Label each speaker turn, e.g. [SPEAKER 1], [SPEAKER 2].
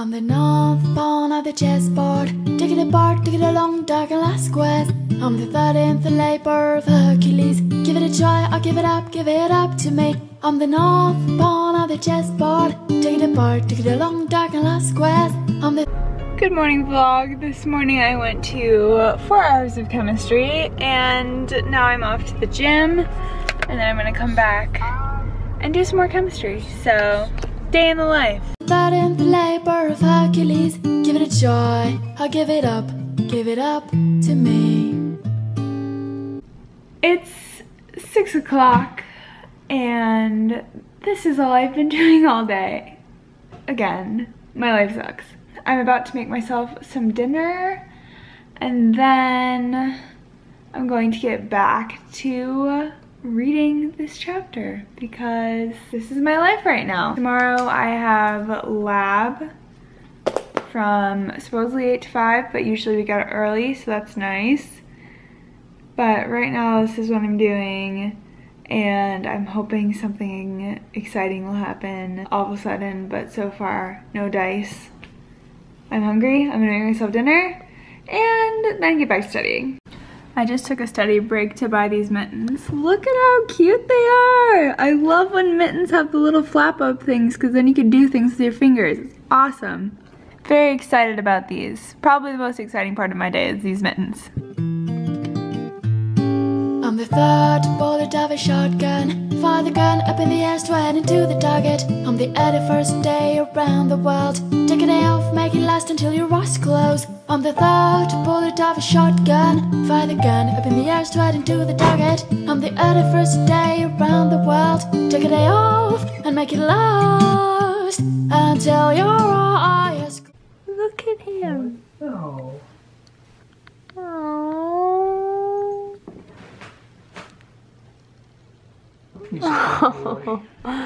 [SPEAKER 1] On the north pawn of the chessboard, digging apart, digging along, dark and last quest. I'm the thirteenth labor of Hercules. Give it a try, I'll give it up, give it up to me. I'm the north pawn of the chessboard, digging apart, digging along, dark and last quest. I'm the
[SPEAKER 2] Good morning vlog. This morning I went to uh, four hours of chemistry and now I'm off to the gym and then I'm gonna come back and do some more chemistry. So, day in the life.
[SPEAKER 1] Thirteenth labor of Hercules. Give it a try, I'll give it up, give it up to me.
[SPEAKER 2] It's six o'clock and this is all I've been doing all day. Again, my life sucks. I'm about to make myself some dinner and then I'm going to get back to reading this chapter because this is my life right now. Tomorrow I have lab from supposedly 8 to 5, but usually we get early, so that's nice. But right now this is what I'm doing and I'm hoping something exciting will happen all of a sudden, but so far, no dice. I'm hungry, I'm gonna make myself dinner, and then get back to studying. I just took a study break to buy these mittens. Look at how cute they are! I love when mittens have the little flap up things because then you can do things with your fingers. It's awesome. Very excited about these. Probably the most exciting part of my day is these mittens.
[SPEAKER 1] I'm the third bullet of a shotgun. Fire the gun up in the air, straight into the target. I'm the 81st day around the world. Take a day off, make it last until your eyes close. I'm the third bullet of a shotgun. Fire the gun up in the air, straight into the target. I'm the 81st day around the world. Take a day off and make it last until your eyes close.
[SPEAKER 2] Look at him.
[SPEAKER 3] Oh, no.
[SPEAKER 2] Aww.
[SPEAKER 3] He's a good boy.